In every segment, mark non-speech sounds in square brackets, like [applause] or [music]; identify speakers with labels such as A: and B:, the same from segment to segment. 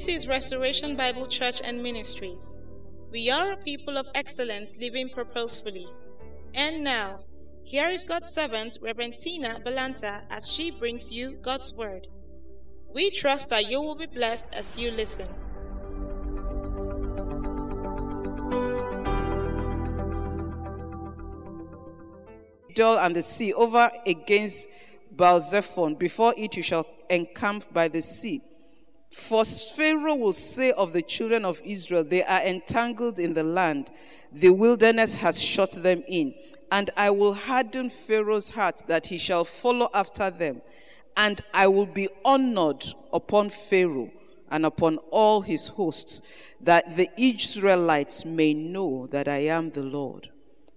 A: This is Restoration Bible Church and Ministries. We are a people of excellence living purposefully. And now, here is God's servant, Reverend Tina Bolanta, as she brings you God's Word. We trust that you will be blessed as you listen.
B: and the sea over against Baalzephon. Before it you shall encamp by the sea. For Pharaoh will say of the children of Israel, They are entangled in the land, the wilderness has shut them in. And I will harden Pharaoh's heart that he shall follow after them. And I will be honored upon Pharaoh and upon all his hosts, that the Israelites may know that I am the Lord.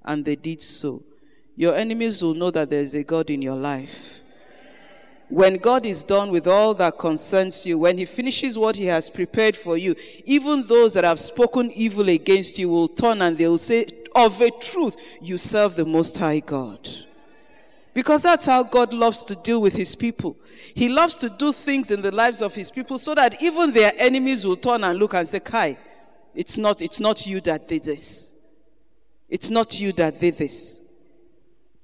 B: And they did so. Your enemies will know that there is a God in your life. When God is done with all that concerns you, when He finishes what He has prepared for you, even those that have spoken evil against you will turn and they will say, Of a truth, you serve the Most High God. Because that's how God loves to deal with His people. He loves to do things in the lives of His people so that even their enemies will turn and look and say, Kai, it's not, it's not you that did this. It's not you that did this.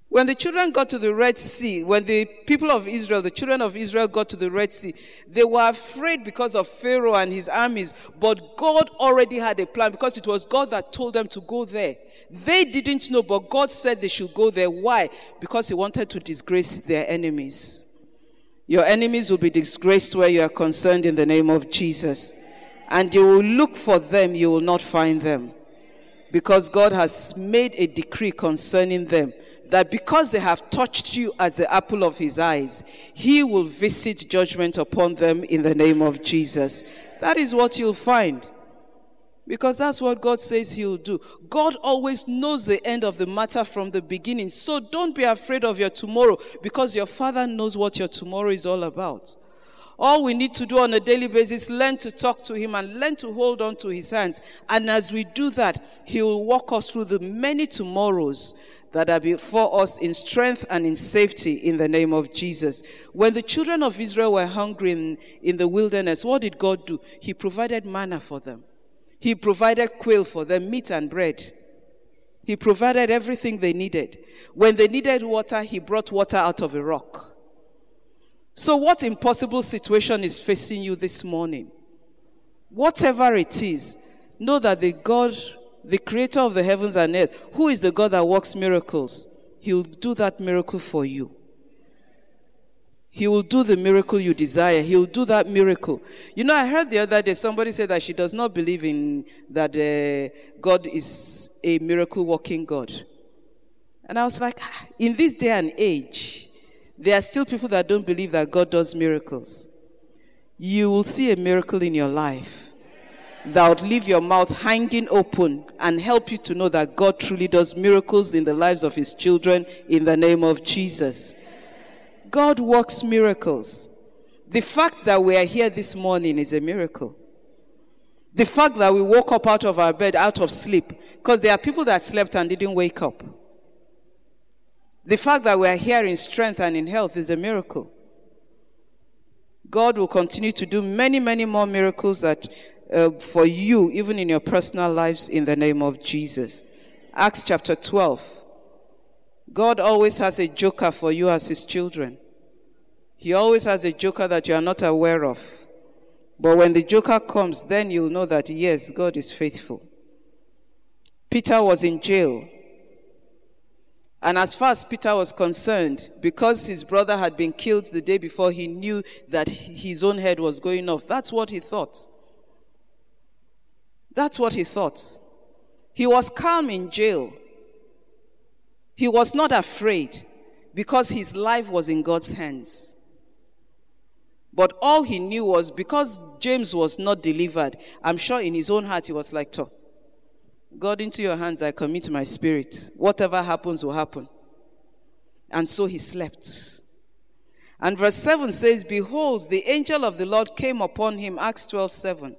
B: When the children got to the Red Sea, when the people of Israel, the children of Israel got to the Red Sea, they were afraid because of Pharaoh and his armies, but God already had a plan because it was God that told them to go there. They didn't know, but God said they should go there. Why? Because He wanted to disgrace their enemies. Your enemies will be disgraced where you are concerned in the name of Jesus. And you will look for them, you will not find them. Because God has made a decree concerning them that because they have touched you as the apple of his eyes, he will visit judgment upon them in the name of Jesus. That is what you'll find. Because that's what God says He'll do. God always knows the end of the matter from the beginning. So don't be afraid of your tomorrow because your Father knows what your tomorrow is all about. All we need to do on a daily basis, is learn to talk to Him and learn to hold on to His hands. And as we do that, He will walk us through the many tomorrows that are before us in strength and in safety in the name of Jesus. When the children of Israel were hungry in, in the wilderness, what did God do? He provided manna for them. He provided quail for them, meat and bread. He provided everything they needed. When they needed water, He brought water out of a rock. So, what impossible situation is facing you this morning? Whatever it is, know that the God, the creator of the heavens and earth, who is the God that works miracles, He'll do that miracle for you. He will do the miracle you desire. He'll do that miracle. You know, I heard the other day somebody said that she does not believe in that uh, God is a miracle working God. And I was like, ah, in this day and age, there are still people that don't believe that God does miracles. You will see a miracle in your life that would leave your mouth hanging open and help you to know that God truly does miracles in the lives of his children in the name of Jesus. God works miracles. The fact that we are here this morning is a miracle. The fact that we woke up out of our bed, out of sleep, because there are people that slept and didn't wake up. The fact that we are here in strength and in health is a miracle. God will continue to do many, many more miracles that uh, for you, even in your personal lives, in the name of Jesus. Acts chapter 12. God always has a joker for you as his children. He always has a joker that you are not aware of. But when the joker comes, then you'll know that yes, God is faithful. Peter was in jail and as far as Peter was concerned, because his brother had been killed the day before, he knew that his own head was going off. That's what he thought. That's what he thought. He was calm in jail. He was not afraid because his life was in God's hands. But all he knew was because James was not delivered, I'm sure in his own heart he was like, God, into your hands I commit my spirit. Whatever happens will happen. And so he slept. And verse 7 says, Behold, the angel of the Lord came upon him, Acts 12 7.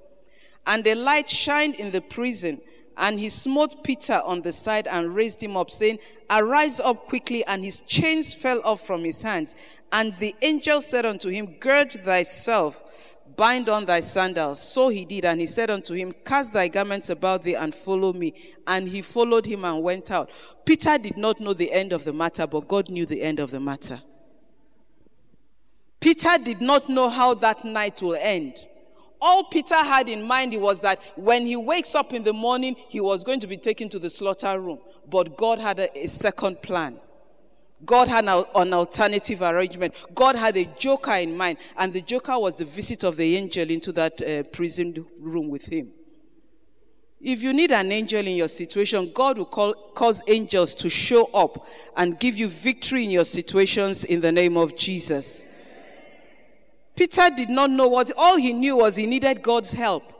B: And a light shined in the prison, and he smote Peter on the side and raised him up, saying, Arise up quickly. And his chains fell off from his hands. And the angel said unto him, Gird thyself Bind on thy sandals. So he did, and he said unto him, Cast thy garments about thee and follow me. And he followed him and went out. Peter did not know the end of the matter, but God knew the end of the matter. Peter did not know how that night will end. All Peter had in mind was that when he wakes up in the morning, he was going to be taken to the slaughter room. But God had a, a second plan. God had an, alternative arrangement. God had a joker in mind, and the joker was the visit of the angel into that uh, prison room with him. If you need an angel in your situation, God will call, cause angels to show up and give you victory in your situations in the name of Jesus. Peter did not know what, all he knew was he needed God's help.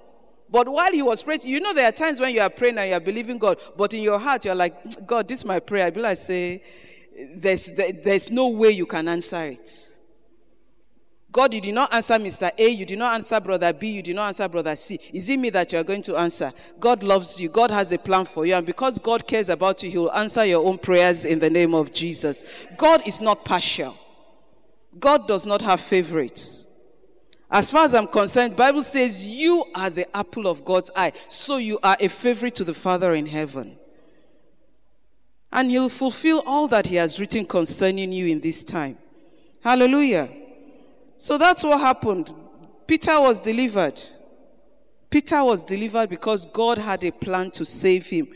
B: But while he was praying, you know, there are times when you are praying and you are believing God, but in your heart, you're like, God, this is my prayer. I believe I say, there's, there's no way you can answer it. God, you did not answer Mr. A, you did not answer Brother B, you did not answer Brother C. Is it me that you are going to answer? God loves you. God has a plan for you. And because God cares about you, He will answer your own prayers in the name of Jesus. God is not partial. God does not have favorites. As far as I'm concerned, Bible says you are the apple of God's eye. So you are a favorite to the Father in heaven and he'll fulfill all that he has written concerning you in this time. Hallelujah. So that's what happened. Peter was delivered. Peter was delivered because God had a plan to save him.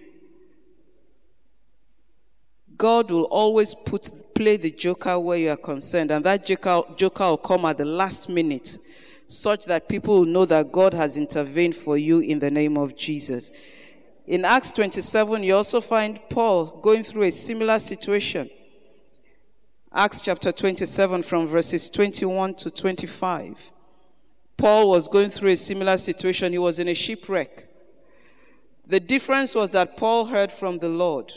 B: God will always put play the joker where you are concerned, and that joker, joker will come at the last minute, such that people will know that God has intervened for you in the name of Jesus. In Acts 27, you also find Paul going through a similar situation. Acts chapter 27, from verses 21 to 25. Paul was going through a similar situation. He was in a shipwreck. The difference was that Paul heard from the Lord.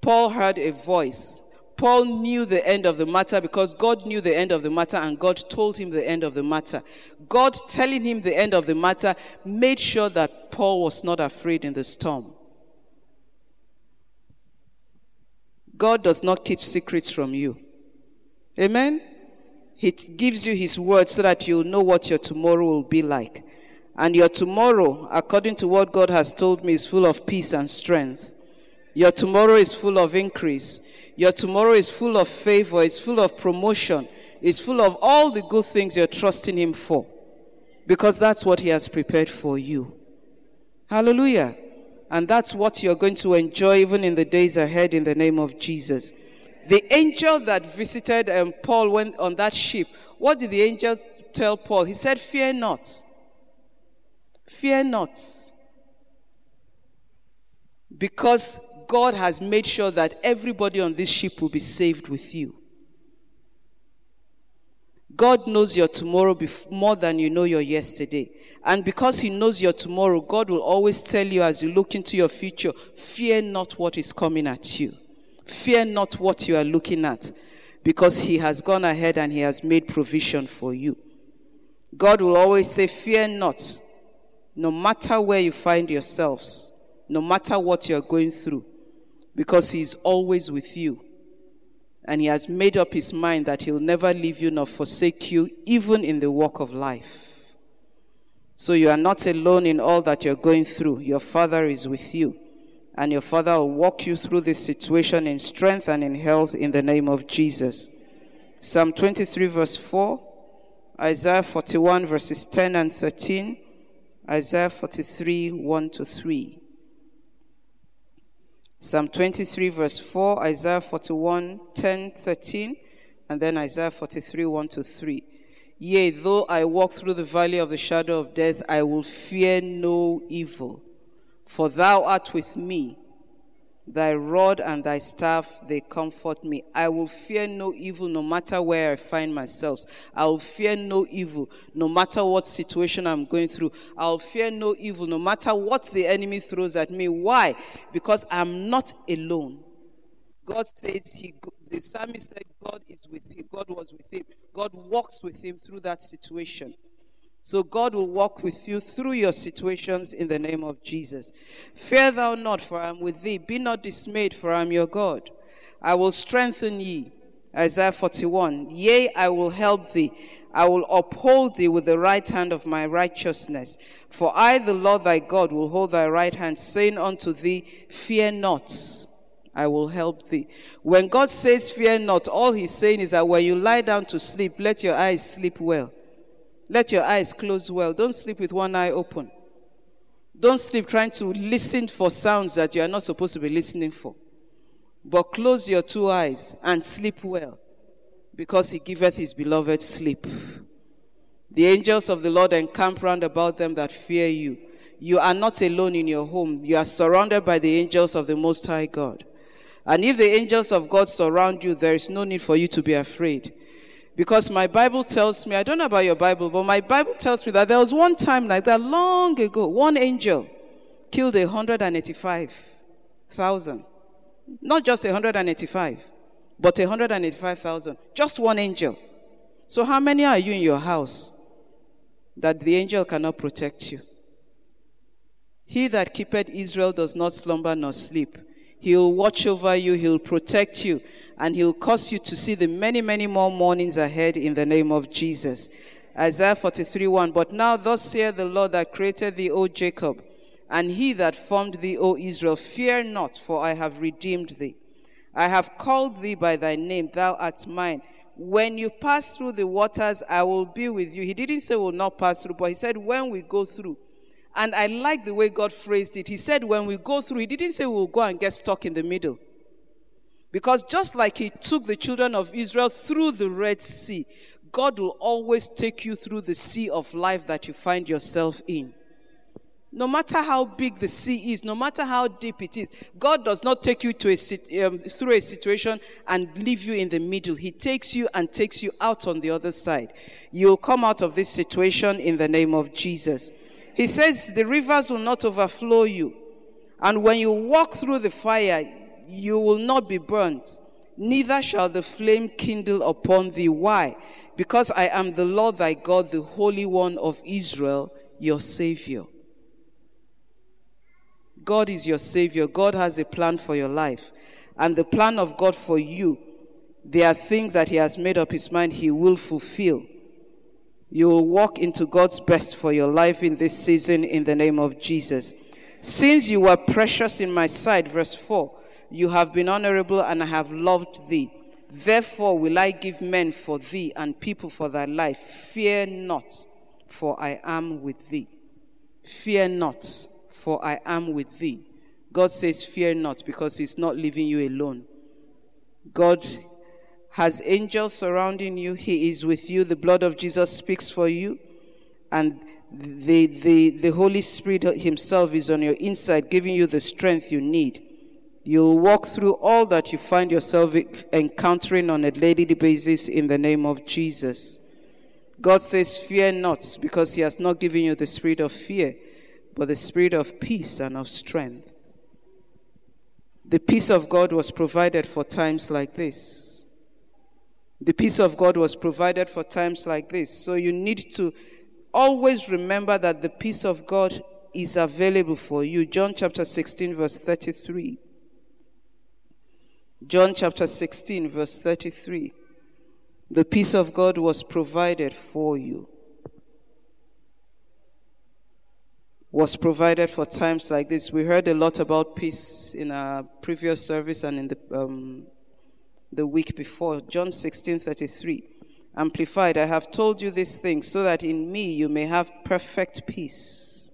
B: Paul heard a voice. Paul knew the end of the matter because God knew the end of the matter and God told him the end of the matter. God telling him the end of the matter made sure that Paul was not afraid in the storm. God does not keep secrets from you. Amen? He gives you His word so that you'll know what your tomorrow will be like. And your tomorrow, according to what God has told me, is full of peace and strength. Your tomorrow is full of increase. Your tomorrow is full of favor. It's full of promotion. It's full of all the good things you're trusting Him for. Because that's what He has prepared for you. Hallelujah. And that's what you're going to enjoy even in the days ahead in the name of Jesus. The angel that visited um, Paul went on that ship, what did the angel tell Paul? He said, Fear not. Fear not. Because God has made sure that everybody on this ship will be saved with you. God knows your tomorrow more than you know your yesterday. And because He knows your tomorrow, God will always tell you as you look into your future, fear not what is coming at you. Fear not what you are looking at. Because He has gone ahead and He has made provision for you. God will always say, Fear not, no matter where you find yourselves, no matter what you're going through because He is always with you. And He has made up His mind that He'll never leave you nor forsake you, even in the walk of life. So you are not alone in all that you're going through. Your Father is with you. And your Father will walk you through this situation in strength and in health in the name of Jesus. Psalm 23, verse 4, Isaiah 41, verses 10 and 13, Isaiah 43, 1 to 3. Psalm 23, verse 4, Isaiah 41, 10, 13, and then Isaiah 43, 1 to 3. Yea, though I walk through the valley of the shadow of death, I will fear no evil, for thou art with me. Thy rod and thy staff, they comfort me. I will fear no evil no matter where I find myself. I will fear no evil no matter what situation I'm going through. I'll fear no evil no matter what the enemy throws at me. Why? Because I'm not alone. God says he, the psalmist said God is with him. God was with him. God walks with him through that situation. So God will walk with you through your situations in the name of Jesus. Fear thou not, for I am with thee. Be not dismayed, for I am your God. I will strengthen ye. Isaiah 41 Yea, I will help thee. I will uphold thee with the right hand of my righteousness. For I, the Lord thy God, will hold thy right hand, saying unto thee, Fear not. I will help thee. When God says, Fear not, all he's saying is that when you lie down to sleep, let your eyes sleep well. Let your eyes close well. Don't sleep with one eye open. Don't sleep trying to listen for sounds that you are not supposed to be listening for. But close your two eyes and sleep well, because he giveth his beloved sleep. The angels of the Lord encamp round about them that fear you. You are not alone in your home. You are surrounded by the angels of the Most High God. And if the angels of God surround you, there is no need for you to be afraid. Because my Bible tells me, I don't know about your Bible, but my Bible tells me that there was one time like that long ago, one angel killed 185,000. Not just 185, but 185,000. Just one angel. So, how many are you in your house that the angel cannot protect you? He that keepeth Israel does not slumber nor sleep. He'll watch over you, He'll protect you, and He'll cause you to see the many, many more mornings ahead in the name of Jesus. Isaiah 43 1. But now, thus saith the Lord that created thee, O Jacob, and he that formed thee, O Israel, fear not, for I have redeemed thee. I have called thee by thy name, thou art mine. When you pass through the waters, I will be with you. He didn't say we'll not pass through, but he said, when we go through, and I like the way God phrased it. He said, when we go through, He didn't say we'll go and get stuck in the middle. Because just like He took the children of Israel through the Red Sea, God will always take you through the sea of life that you find yourself in. No matter how big the sea is, no matter how deep it is, God does not take you to a, um, through a situation and leave you in the middle. He takes you and takes you out on the other side. You'll come out of this situation in the name of Jesus. He says, The rivers will not overflow you. And when you walk through the fire, you will not be burnt, neither shall the flame kindle upon thee. Why? Because I am the Lord thy God, the Holy One of Israel, your Savior. God is your Savior. God has a plan for your life. And the plan of God for you, there are things that He has made up His mind He will fulfill. You will walk into God's best for your life in this season in the name of Jesus. Since you were precious in my sight, verse 4, you have been honorable and I have loved thee. Therefore will I give men for thee and people for thy life. Fear not, for I am with thee. Fear not, for I am with thee. God says, Fear not, because He's not leaving you alone. God has angels surrounding you. He is with you. The blood of Jesus speaks for you. And the, the, the Holy Spirit Himself is on your inside, giving you the strength you need. You'll walk through all that you find yourself encountering on a daily basis in the name of Jesus. God says, Fear not, because He has not given you the spirit of fear, but the spirit of peace and of strength. The peace of God was provided for times like this. The peace of God was provided for times like this. So you need to always remember that the peace of God is available for you. John chapter 16, verse 33. John chapter 16, verse 33. The peace of God was provided for you. Was provided for times like this. We heard a lot about peace in our previous service and in the um, the week before, John 16 33. Amplified, I have told you these things so that in me you may have perfect peace.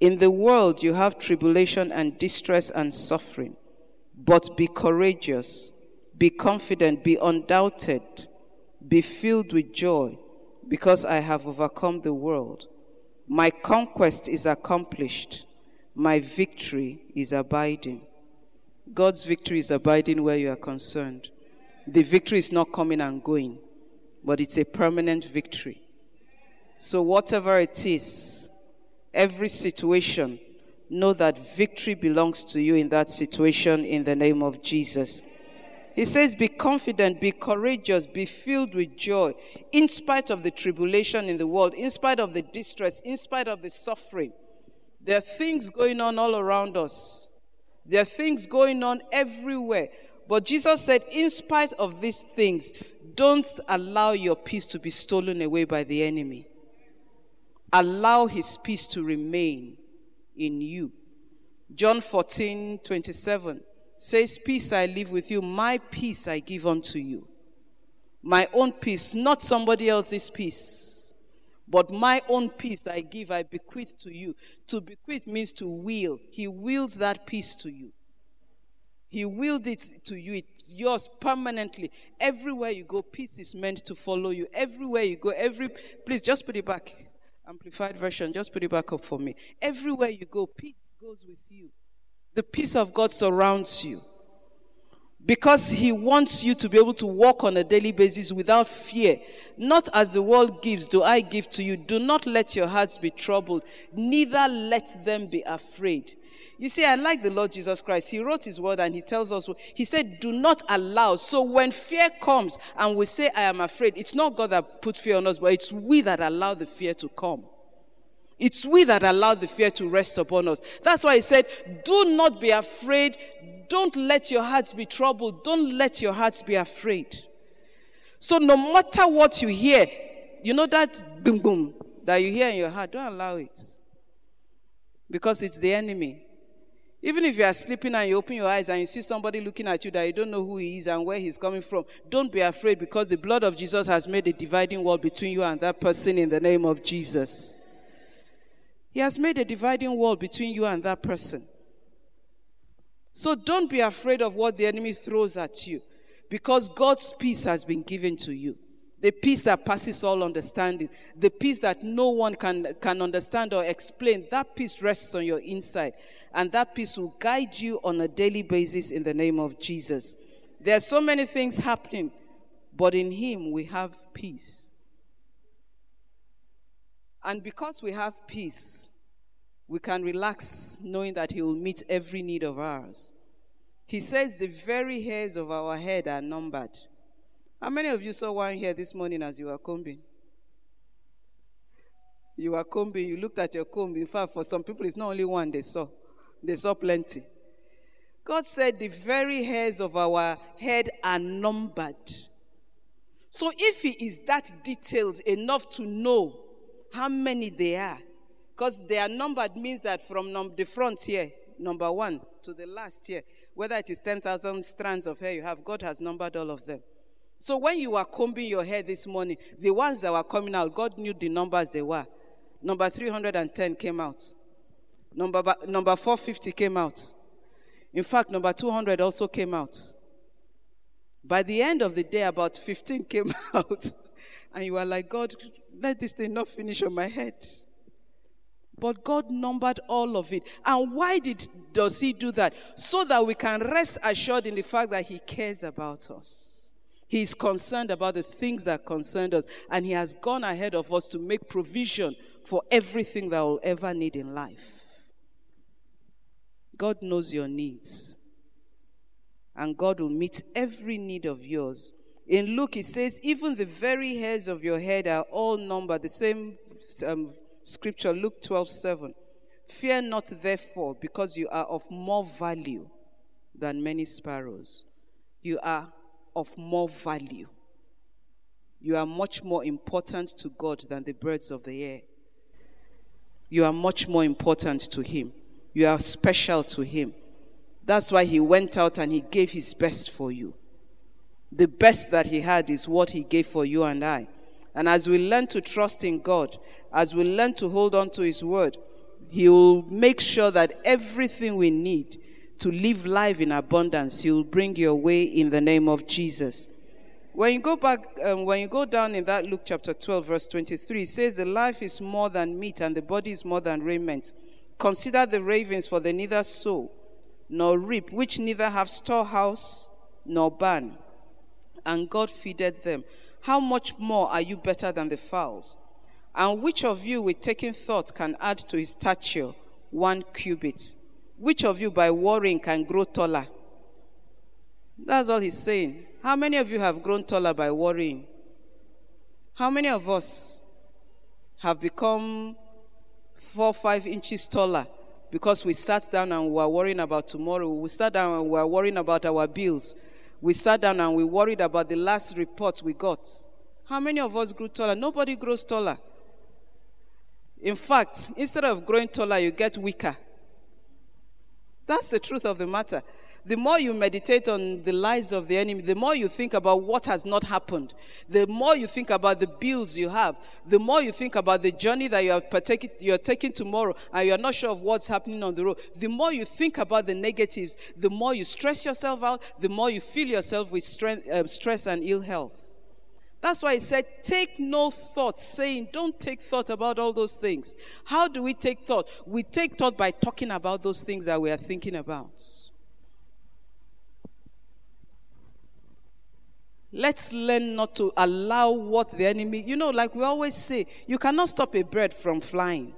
B: In the world you have tribulation and distress and suffering, but be courageous, be confident, be undoubted, be filled with joy, because I have overcome the world. My conquest is accomplished, my victory is abiding. God's victory is abiding where you are concerned. The victory is not coming and going, but it's a permanent victory. So, whatever it is, every situation, know that victory belongs to you in that situation in the name of Jesus. He says, Be confident, be courageous, be filled with joy, in spite of the tribulation in the world, in spite of the distress, in spite of the suffering. There are things going on all around us there are things going on everywhere. But Jesus said, in spite of these things, don't allow your peace to be stolen away by the enemy. Allow his peace to remain in you. John 14, 27 says, Peace I leave with you, my peace I give unto you. My own peace, not somebody else's peace, but my own peace I give, I bequeath to you. To bequeath means to will. He wills that peace to you. He willed it to you. It's yours permanently. Everywhere you go, peace is meant to follow you. Everywhere you go, every please just put it back. Amplified version, just put it back up for me. Everywhere you go, peace goes with you. The peace of God surrounds you. Because He wants you to be able to walk on a daily basis without fear. Not as the world gives, do I give to you. Do not let your hearts be troubled, neither let them be afraid. You see, I like the Lord Jesus Christ. He wrote his word and he tells us, he said, do not allow. So when fear comes and we say, I am afraid, it's not God that put fear on us, but it's we that allow the fear to come. It's we that allow the fear to rest upon us. That's why he said, do not be afraid. Don't let your hearts be troubled. Don't let your hearts be afraid. So no matter what you hear, you know that boom boom that you hear in your heart, don't allow it. Because it's the enemy. Even if you are sleeping and you open your eyes and you see somebody looking at you that you don't know who he is and where he's coming from, don't be afraid because the blood of Jesus has made a dividing wall between you and that person in the name of Jesus. He has made a dividing wall between you and that person. So don't be afraid of what the enemy throws at you because God's peace has been given to you the peace that passes all understanding, the peace that no one can, can understand or explain, that peace rests on your inside. And that peace will guide you on a daily basis in the name of Jesus. There are so many things happening, but in Him we have peace. And because we have peace, we can relax knowing that He will meet every need of ours. He says the very hairs of our head are numbered. How many of you saw one here this morning as you were combing? You were combing, you looked at your comb. In fact, for some people, it's not only one they saw, they saw plenty. God said, The very hairs of our head are numbered. So if He is that detailed enough to know how many they are, because they are numbered means that from num- the front here, number one, to the last here, whether it is 10,000 strands of hair you have, God has numbered all of them. So when you were combing your hair this morning, the ones that were coming out, God knew the numbers they were. Number 310 came out. Number, number 450 came out. In fact, number 200 also came out. By the end of the day, about 15 [laughs] came out. And you were like, God, let this thing not finish on my head. But God numbered all of it. And why did, does He do that? So that we can rest assured in the fact that He cares about us. He is concerned about the things that concern us, and He has gone ahead of us to make provision for everything that we'll ever need in life. God knows your needs, and God will meet every need of yours. In Luke, it says, Even the very hairs of your head are all numbered. The same um, scripture, Luke 12 7. Fear not, therefore, because you are of more value than many sparrows. You are of more value. You are much more important to God than the birds of the air. You are much more important to Him. You are special to Him. That's why He went out and He gave His best for you. The best that He had is what He gave for you and I. And as we learn to trust in God, as we learn to hold on to His word, He will make sure that everything we need to live life in abundance, He will bring your way in the name of Jesus. When you go back, um, when you go down in that Luke chapter 12, verse 23, it says, The life is more than meat, and the body is more than raiment. Consider the ravens, for they neither sow nor reap, which neither have storehouse nor barn, and God feedeth them. How much more are you better than the fowls? And which of you, with taking thought, can add to his stature one cubit? Which of you by worrying can grow taller? That's all he's saying. How many of you have grown taller by worrying? How many of us have become four, five inches taller because we sat down and we were worrying about tomorrow? We sat down and we were worrying about our bills. We sat down and we worried about the last report we got. How many of us grew taller? Nobody grows taller. In fact, instead of growing taller, you get weaker. That's the truth of the matter the more you meditate on the lies of the enemy, the more you think about what has not happened, the more you think about the bills you have, the more you think about the journey that you are, partaking, you are taking tomorrow and you're not sure of what's happening on the road, the more you think about the negatives, the more you stress yourself out, the more you fill yourself with strength, uh, stress and ill health. That's why he said, Take no thought, saying, Don't take thought about all those things. How do we take thought? We take thought by talking about those things that we are thinking about. Let's learn not to allow what the enemy, you know, like we always say, you cannot stop a bird from flying.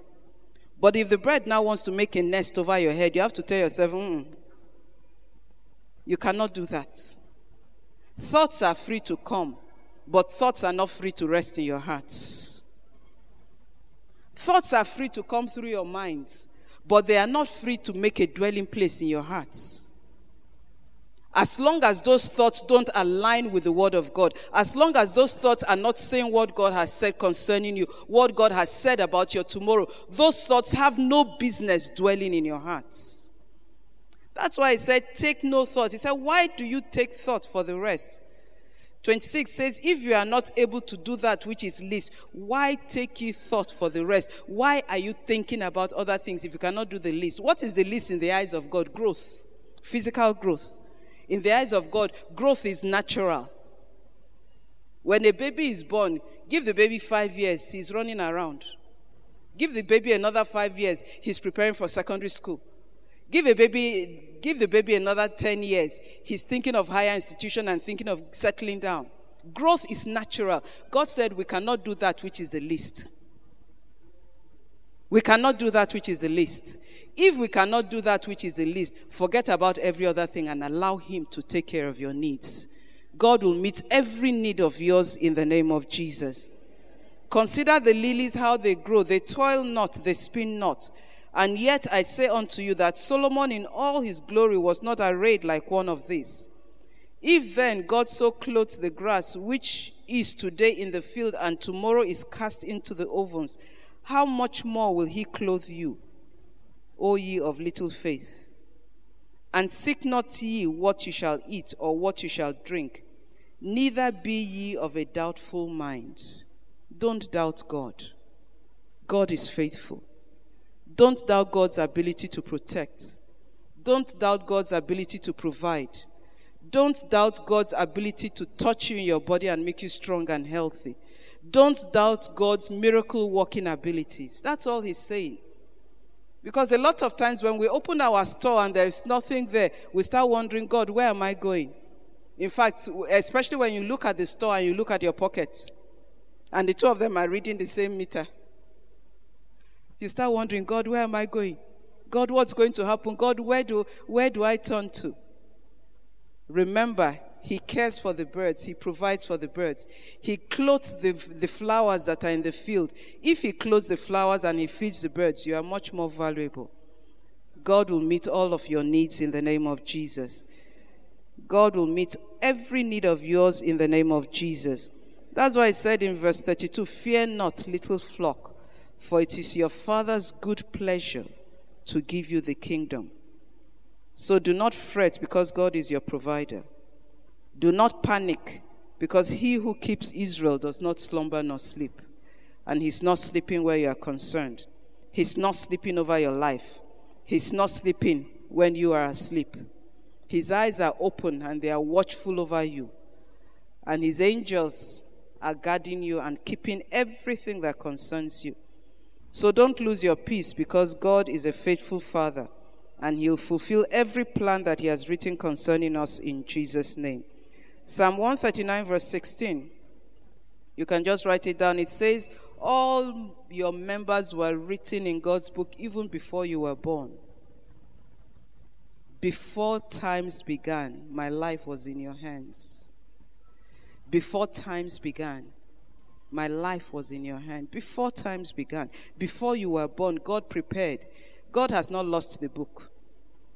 B: But if the bird now wants to make a nest over your head, you have to tell yourself, mm, you cannot do that. Thoughts are free to come, but thoughts are not free to rest in your hearts. Thoughts are free to come through your minds, but they are not free to make a dwelling place in your hearts. As long as those thoughts don't align with the word of God, as long as those thoughts are not saying what God has said concerning you, what God has said about your tomorrow, those thoughts have no business dwelling in your hearts. That's why he said, Take no thought. He said, Why do you take thought for the rest? 26 says, If you are not able to do that which is least, why take you thought for the rest? Why are you thinking about other things if you cannot do the least? What is the least in the eyes of God? Growth, physical growth. In the eyes of God, growth is natural. When a baby is born, give the baby five years, he's running around. Give the baby another five years, he's preparing for secondary school. Give a baby, give the baby another 10 years, he's thinking of higher institution and thinking of settling down. Growth is natural. God said we cannot do that which is the least. We cannot do that which is the least. If we cannot do that which is the least, forget about every other thing and allow Him to take care of your needs. God will meet every need of yours in the name of Jesus. Consider the lilies, how they grow. They toil not, they spin not. And yet I say unto you that Solomon in all his glory was not arrayed like one of these. If then God so clothes the grass, which is today in the field and tomorrow is cast into the ovens, how much more will he clothe you, O ye of little faith? And seek not ye what you shall eat or what you shall drink, neither be ye of a doubtful mind. Don't doubt God. God is faithful. Don't doubt God's ability to protect. Don't doubt God's ability to provide. Don't doubt God's ability to touch you in your body and make you strong and healthy. Don't doubt God's miracle working abilities. That's all he's saying. Because a lot of times when we open our store and there's nothing there, we start wondering, God, where am I going? In fact, especially when you look at the store and you look at your pockets, and the two of them are reading the same meter, you start wondering, God, where am I going? God, what's going to happen? God, where do, where do I turn to? Remember, he cares for the birds. He provides for the birds. He clothes the, the flowers that are in the field. If He clothes the flowers and He feeds the birds, you are much more valuable. God will meet all of your needs in the name of Jesus. God will meet every need of yours in the name of Jesus. That's why I said in verse 32 Fear not, little flock, for it is your Father's good pleasure to give you the kingdom. So do not fret because God is your provider. Do not panic, because he who keeps Israel does not slumber nor sleep. And he's not sleeping where you are concerned. He's not sleeping over your life. He's not sleeping when you are asleep. His eyes are open and they are watchful over you. And his angels are guarding you and keeping everything that concerns you. So don't lose your peace because God is a faithful Father and he'll fulfill every plan that he has written concerning us in Jesus' name. Psalm 139, verse 16. You can just write it down. It says, All your members were written in God's book even before you were born. Before times began, my life was in your hands. Before times began, my life was in your hand. Before times began, before you were born, God prepared. God has not lost the book.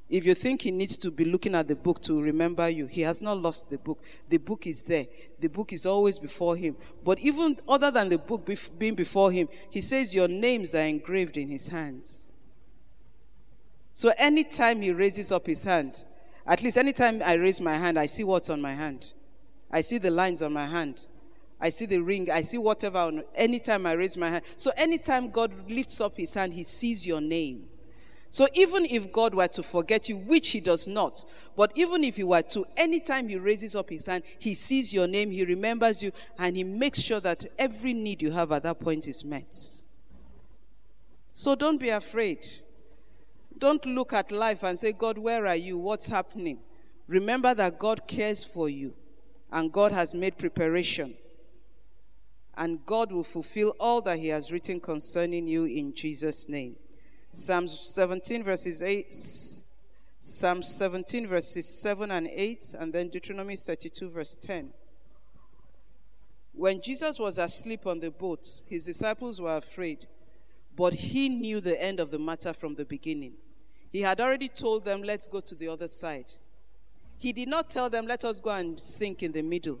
B: If you think he needs to be looking at the book to remember you, he has not lost the book. The book is there. The book is always before him. But even other than the book being before him, he says your names are engraved in his hands. So anytime he raises up his hand, at least anytime I raise my hand, I see what's on my hand. I see the lines on my hand. I see the ring. I see whatever. On, anytime I raise my hand. So anytime God lifts up his hand, he sees your name. So even if God were to forget you, which he does not, but even if he were to, anytime he raises up his hand, he sees your name, he remembers you, and he makes sure that every need you have at that point is met. So don't be afraid. Don't look at life and say, God, where are you? What's happening? Remember that God cares for you and God has made preparation. And God will fulfill all that He has written concerning you in Jesus' name. Psalm 17, verses 8. Psalm 17, verses 7 and 8, and then Deuteronomy 32, verse 10. When Jesus was asleep on the boat, his disciples were afraid, but he knew the end of the matter from the beginning. He had already told them, Let's go to the other side. He did not tell them, Let us go and sink in the middle.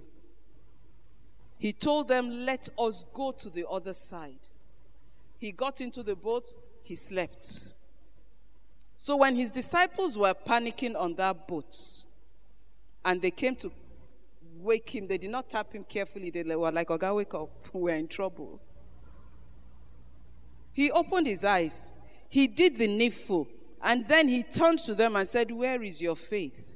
B: He told them, Let us go to the other side. He got into the boat, he slept. So when his disciples were panicking on that boat and they came to wake him, they did not tap him carefully. They were like, Okay, wake up. [laughs] We're in trouble. He opened his eyes. He did the needful. And then he turned to them and said, Where is your faith?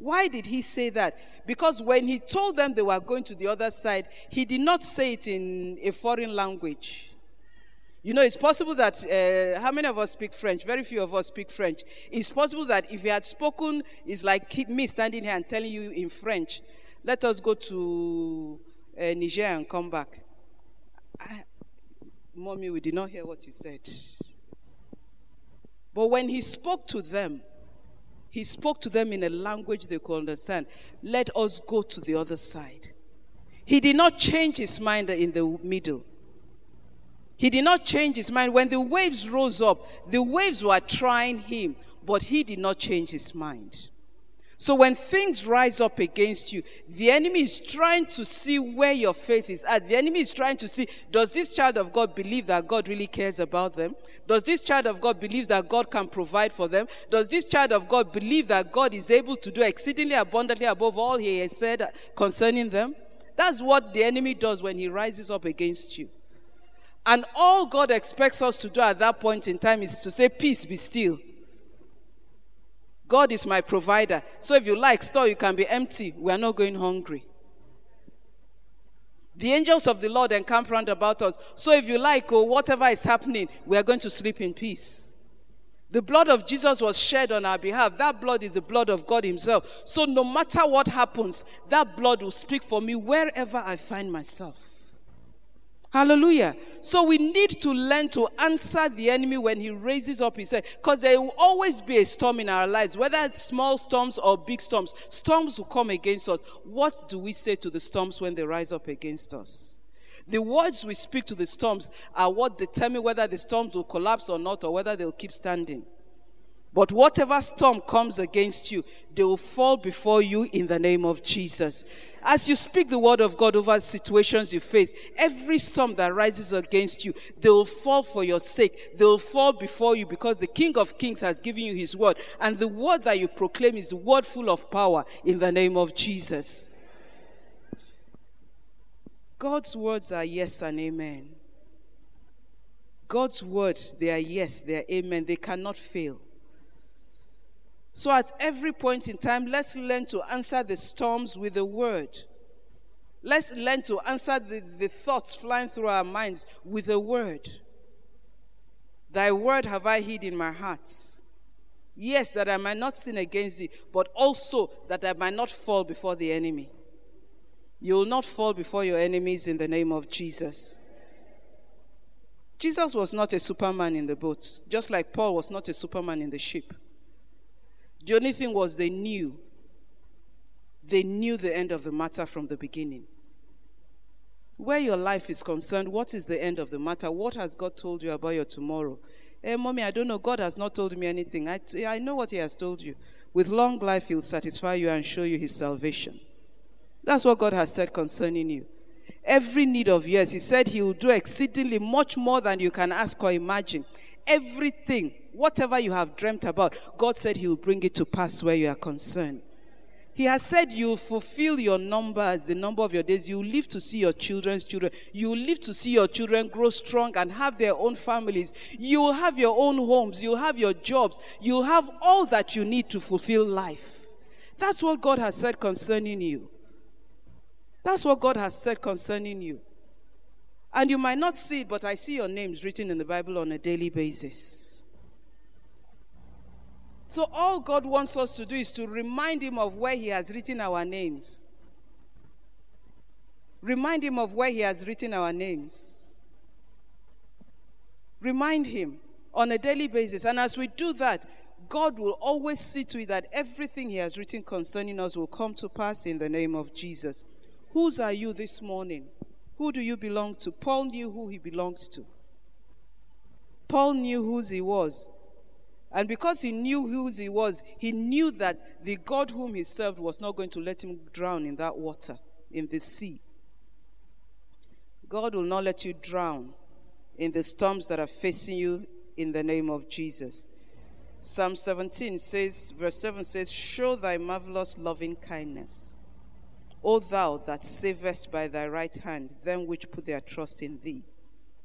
B: Why did he say that? Because when he told them they were going to the other side, he did not say it in a foreign language. You know, it's possible that, uh, how many of us speak French? Very few of us speak French. It's possible that if he had spoken, it's like me standing here and telling you in French, let us go to uh, Niger and come back. I, Mommy, we did not hear what you said. But when he spoke to them, he spoke to them in a language they could understand. Let us go to the other side. He did not change his mind in the middle. He did not change his mind. When the waves rose up, the waves were trying him, but he did not change his mind. So when things rise up against you, the enemy is trying to see where your faith is at. The enemy is trying to see, does this child of God believe that God really cares about them? Does this child of God believe that God can provide for them? Does this child of God believe that God is able to do exceedingly abundantly above all he has said concerning them? That's what the enemy does when he rises up against you. And all God expects us to do at that point in time is to say, Peace, be still. God is my provider. So if you like, store, you can be empty. We are not going hungry. The angels of the Lord encamp round about us. So if you like, or oh, whatever is happening, we are going to sleep in peace. The blood of Jesus was shed on our behalf. That blood is the blood of God Himself. So no matter what happens, that blood will speak for me wherever I find myself. Hallelujah. So we need to learn to answer the enemy when he raises up his head. Because there will always be a storm in our lives, whether it's small storms or big storms. Storms will come against us. What do we say to the storms when they rise up against us? The words we speak to the storms are what determine whether the storms will collapse or not, or whether they'll keep standing. But whatever storm comes against you, they will fall before you in the name of Jesus. As you speak the word of God over situations you face, every storm that rises against you, they will fall for your sake. They will fall before you because the King of Kings has given you his word. And the word that you proclaim is the word full of power in the name of Jesus. God's words are yes and amen. God's words, they are yes, they are amen. They cannot fail. So at every point in time, let's learn to answer the storms with the word. Let's learn to answer the, the thoughts flying through our minds with the word. Thy word have I hid in my heart. Yes, that I might not sin against thee, but also that I might not fall before the enemy. You will not fall before your enemies in the name of Jesus. Jesus was not a superman in the boat, just like Paul was not a superman in the ship. The only thing was they knew. They knew the end of the matter from the beginning. Where your life is concerned, what is the end of the matter? What has God told you about your tomorrow? Hey, mommy, I don't know. God has not told me anything. I, I know what He has told you. With long life, He'll satisfy you and show you His salvation. That's what God has said concerning you. Every need of yours, He said He will do exceedingly much more than you can ask or imagine. Everything, whatever you have dreamt about, God said He will bring it to pass where you are concerned. He has said you will fulfill your number as the number of your days. You will live to see your children's children. You will live to see your children grow strong and have their own families. You will have your own homes. You will have your jobs. You will have all that you need to fulfill life. That's what God has said concerning you. That's what God has said concerning you. And you might not see it, but I see your names written in the Bible on a daily basis. So, all God wants us to do is to remind Him of where He has written our names. Remind Him of where He has written our names. Remind Him on a daily basis. And as we do that, God will always see to it that everything He has written concerning us will come to pass in the name of Jesus. Whose are you this morning? Who do you belong to? Paul knew who he belonged to. Paul knew whose he was. And because he knew whose he was, he knew that the God whom he served was not going to let him drown in that water, in the sea. God will not let you drown in the storms that are facing you in the name of Jesus. Psalm 17 says, verse 7 says, Show thy marvelous loving kindness, O thou that savest by thy right hand them which put their trust in thee,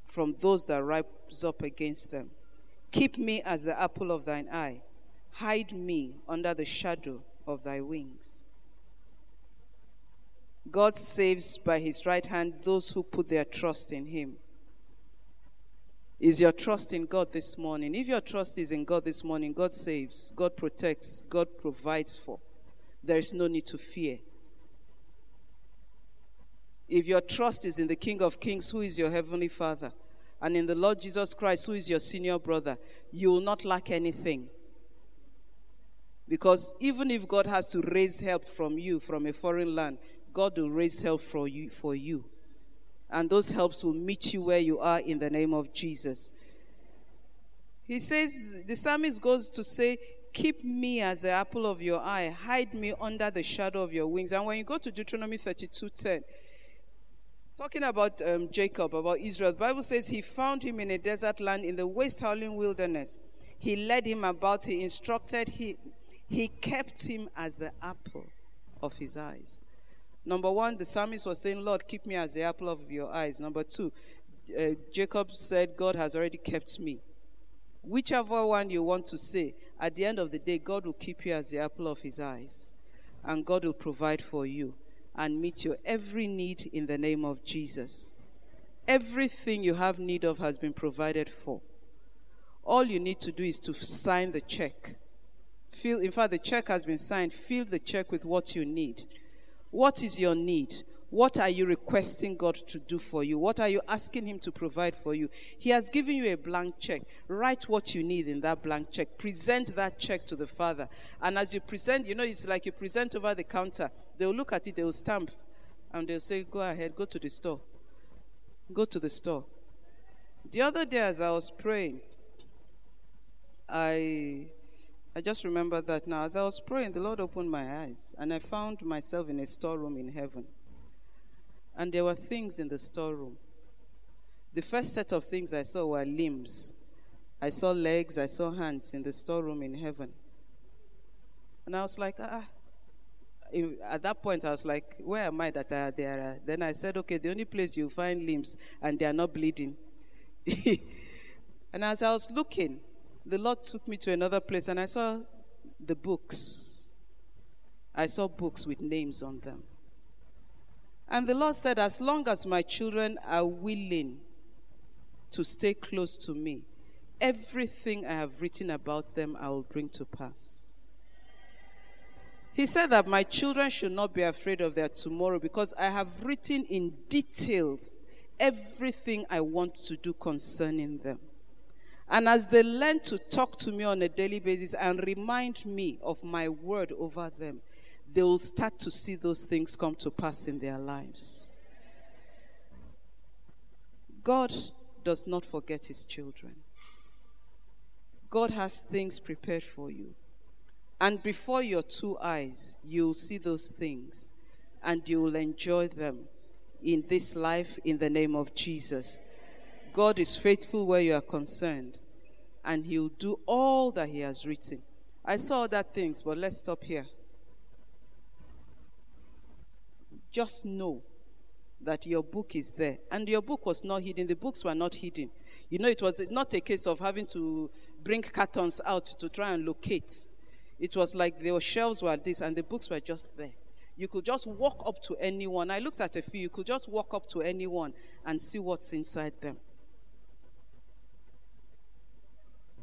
B: from those that rise up against them. Keep me as the apple of thine eye. Hide me under the shadow of thy wings. God saves by his right hand those who put their trust in him. Is your trust in God this morning? If your trust is in God this morning, God saves, God protects, God provides for. There is no need to fear. If your trust is in the King of Kings, who is your heavenly Father, and in the Lord Jesus Christ, who is your senior brother, you will not lack anything. Because even if God has to raise help from you from a foreign land, God will raise help for you for you. And those helps will meet you where you are in the name of Jesus. He says, the psalmist goes to say, Keep me as the apple of your eye, hide me under the shadow of your wings. And when you go to Deuteronomy 32 10, Talking about um, Jacob, about Israel, the Bible says he found him in a desert land in the waste howling wilderness. He led him about, he instructed him, he kept him as the apple of his eyes. Number one, the psalmist was saying, Lord, keep me as the apple of your eyes. Number two, uh, Jacob said, God has already kept me. Whichever one you want to say, at the end of the day, God will keep you as the apple of his eyes, and God will provide for you and meet your every need in the name of Jesus. Everything you have need of has been provided for. All you need to do is to sign the check. Fill, in fact, the check has been signed. Fill the check with what you need. What is your need? What are you requesting God to do for you? What are you asking Him to provide for you? He has given you a blank check. Write what you need in that blank check. Present that check to the Father. And as you present, you know, it's like you present over the counter. They'll look at it, they'll stamp, and they'll say, Go ahead, go to the store. Go to the store. The other day, as I was praying, I I just remember that now. As I was praying, the Lord opened my eyes, and I found myself in a storeroom in heaven. And there were things in the storeroom. The first set of things I saw were limbs. I saw legs, I saw hands in the storeroom in heaven. And I was like, ah. At that point, I was like, where am I that I, they are? Then I said, okay, the only place you find limbs and they are not bleeding. [laughs] and as I was looking, the Lord took me to another place and I saw the books. I saw books with names on them. And the Lord said, As long as my children are willing to stay close to me, everything I have written about them I will bring to pass. He said that my children should not be afraid of their tomorrow because I have written in details everything I want to do concerning them. And as they learn to talk to me on a daily basis and remind me of my word over them, they will start to see those things come to pass in their lives. God does not forget his children. God has things prepared for you. And before your two eyes, you'll see those things and you will enjoy them in this life in the name of Jesus. God is faithful where you are concerned, and He'll do all that He has written. I saw other things, but let's stop here. Just know that your book is there. And your book was not hidden, the books were not hidden. You know, it was not a case of having to bring cartons out to try and locate. It was like the shelves were this, and the books were just there. You could just walk up to anyone. I looked at a few. You could just walk up to anyone and see what's inside them.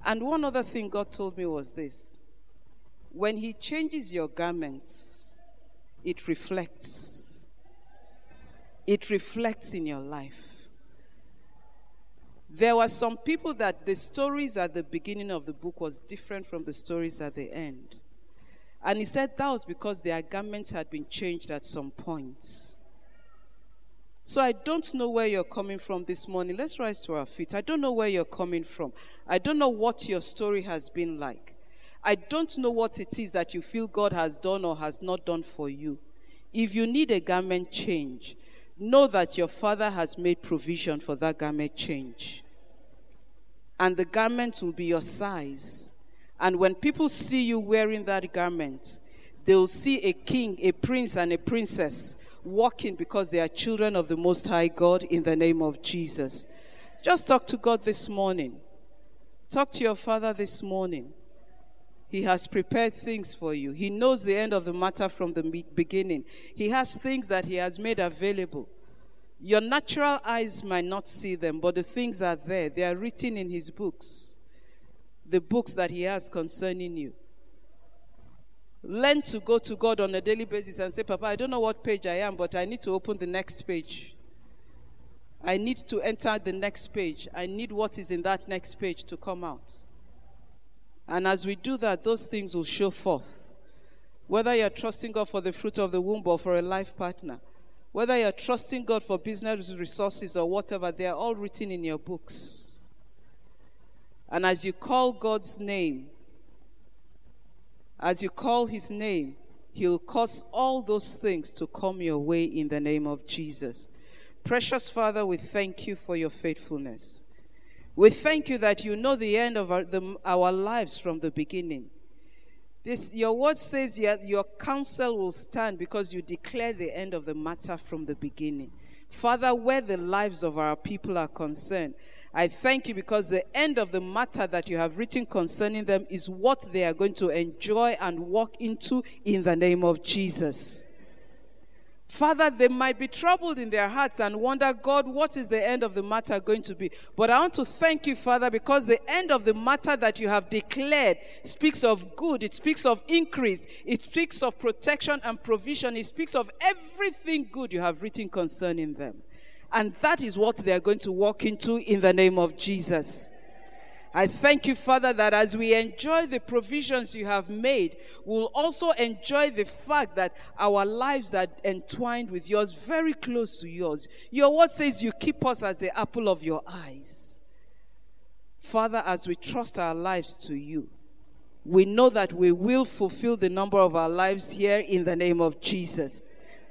B: And one other thing God told me was this when He changes your garments, it reflects. It reflects in your life. There were some people that the stories at the beginning of the book was different from the stories at the end. And he said that was because their garments had been changed at some points. So I don't know where you're coming from this morning. Let's rise to our feet. I don't know where you're coming from. I don't know what your story has been like. I don't know what it is that you feel God has done or has not done for you. If you need a garment change, know that your Father has made provision for that garment change. And the garment will be your size and when people see you wearing that garment, they'll see a king, a prince, and a princess walking because they are children of the Most High God in the name of Jesus. Just talk to God this morning. Talk to your Father this morning. He has prepared things for you. He knows the end of the matter from the beginning. He has things that He has made available. Your natural eyes might not see them, but the things are there. They are written in His books the books that He has concerning you. Learn to go to God on a daily basis and say, Papa, I don't know what page I am, but I need to open the next page. I need to enter the next page. I need what is in that next page to come out. And as we do that, those things will show forth. Whether you're trusting God for the fruit of the womb or for a life partner, whether you're trusting God for business resources or whatever, they are all written in your books. And as you call God's name, as you call his name, he'll cause all those things to come your way in the name of Jesus. Precious Father, we thank you for your faithfulness. We thank you that you know the end of our, the, our lives from the beginning. This, your word says your, your counsel will stand because you declare the end of the matter from the beginning. Father, where the lives of our people are concerned, I thank you because the end of the matter that you have written concerning them is what they are going to enjoy and walk into in the name of Jesus. Father, they might be troubled in their hearts and wonder, God, what is the end of the matter going to be? But I want to thank you, Father, because the end of the matter that you have declared speaks of good, it speaks of increase, it speaks of protection and provision, it speaks of everything good you have written concerning them. And that is what they are going to walk into in the name of Jesus. I thank you, Father, that as we enjoy the provisions you have made, we'll also enjoy the fact that our lives are entwined with yours, very close to yours. Your word says you keep us as the apple of your eyes. Father, as we trust our lives to you, we know that we will fulfill the number of our lives here in the name of Jesus.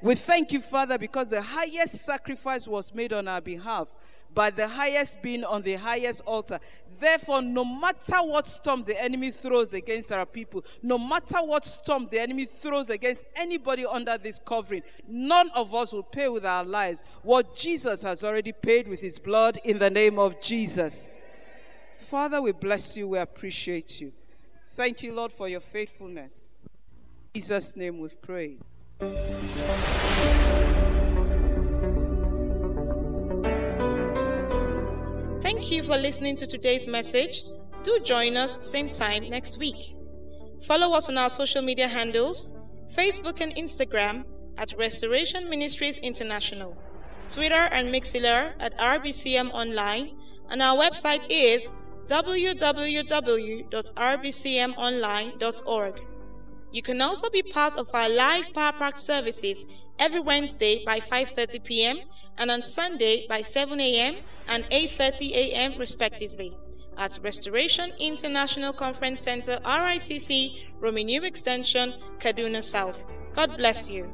B: We thank you, Father, because the highest sacrifice was made on our behalf by the highest being on the highest altar. Therefore, no matter what storm the enemy throws against our people, no matter what storm the enemy throws against anybody under this covering, none of us will pay with our lives what Jesus has already paid with his blood in the name of Jesus. Father, we bless you, we appreciate you. Thank you, Lord, for your faithfulness. In Jesus' name we've prayed.
A: Thank you for listening to today's message. Do join us same time next week. Follow us on our social media handles Facebook and Instagram at Restoration Ministries International, Twitter and Mixlr at RBCM Online, and our website is www.rbcmonline.org. You can also be part of our live Power Pack services every Wednesday by 5:30 p.m. and on Sunday by 7 a.m. and 8:30 a.m. respectively. at Restoration International Conference Center, RICC, Romi Extension, Kaduna South. God bless you.